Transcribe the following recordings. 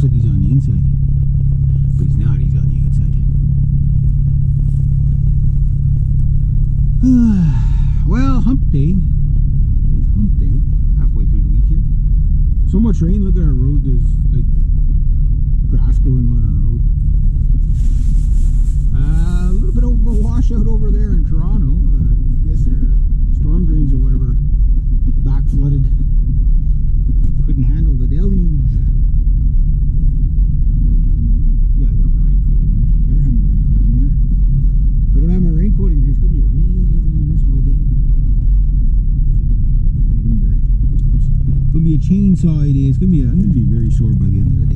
looks like he's on the inside. But he's not, he's on the outside. well, hump day. It's hump day. Halfway through the week here. So much rain, look at our road. There's like grass growing on our road. Uh, a little bit of a washout over there in Toronto. Uh, I guess their storm drains or whatever back flooded. Couldn't handle the deluge. Yeah, I got my raincoat in here. Better have my raincoat in here. If I don't have my raincoat in here, it's gonna be a really, really miserable day. And uh, chainsaw day. It's gonna be. A, I'm gonna be very sore by the end of the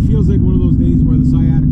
feels like one of those days where the sciatic